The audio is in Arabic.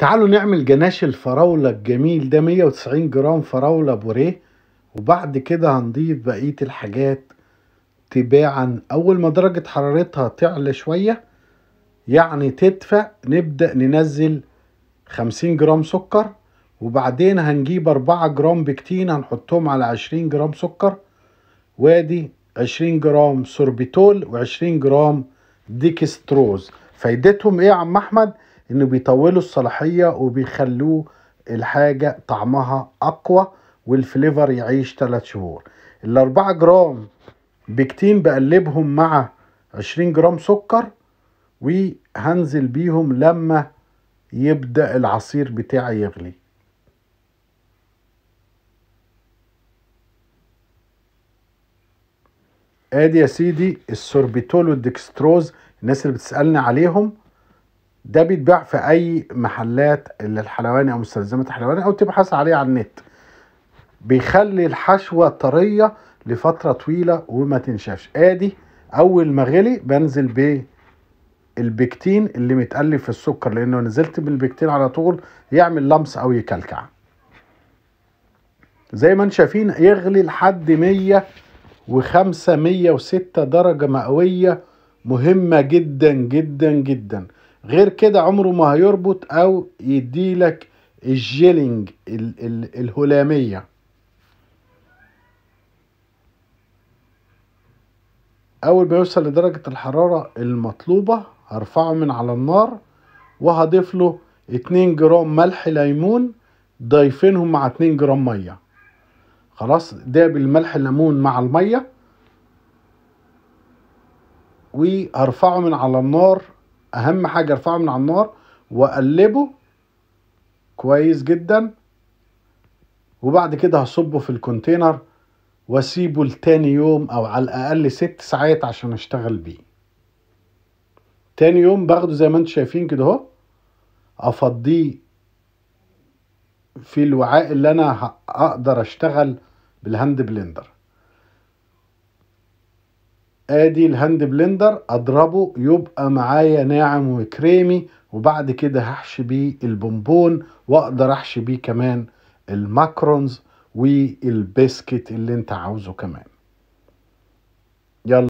تعالوا نعمل جناش الفراولة الجميل ده 190 جرام فراولة بوريه. وبعد كده هنضيف بقية الحاجات تباعا. أول ما درجة حرارتها تعلى شوية يعني تدفى نبدأ ننزل 50 جرام سكر. وبعدين هنجيب 4 جرام بكتين هنحطهم على 20 جرام سكر. وادي 20 جرام سوربيتول و20 جرام ديكستروز. فايدتهم إيه يا عم أحمد؟ انه بيطولوا الصلاحية وبيخلوه الحاجة طعمها أقوى وال flavor يعيش 3 شهور. الأربعة جرام بكتين بقلبهم مع 20 جرام سكر وهنزل بيهم لما يبدأ العصير بتاعي يغلي. آدي يا سيدي السوربيتول والدكستروز الناس اللي بتسألني عليهم ده بيتباع في أي محلات الحلواني أو مستلزمات الحلواني أو تبحث عليه على النت. بيخلي الحشوة طرية لفترة طويلة وما تنشفش. آدي أول ما غلي بنزل بالبكتين اللي متقلب في السكر لأنه نزلت بالبكتين على طول يعمل لمس أو يكلكع. زي ما أنتم شايفين يغلي لحد 105 106 درجة مئوية مهمة جدا جدا جدا. غير كده عمره ما هيربط أو يديلك الجيلينج ال ال الهلامية. أول ما يوصل لدرجة الحرارة المطلوبة هرفعه من على النار وهضيف له 2 جرام ملح ليمون ضايفينهم مع 2 جرام مية. خلاص ده بالملح الليمون مع المية. وهرفعه من على النار أهم حاجة أرفعه من على النار وأقلبه كويس جدا. وبعد كده هصبه في ال container وأسيبه لتاني يوم أو على الأقل ست ساعات عشان أشتغل بيه. تاني يوم باخده زي ما أنتم شايفين كده أهو أفضيه في الوعاء اللي أنا أقدر أشتغل بال hand blender. آدي ال hand blender أضربه يبقى معايا ناعم وكريمي وبعد كده هحشي بيه البونبون وأقدر أحشي بيه كمان ال macarons والبسكت اللي أنت عاوزه كمان. يلا.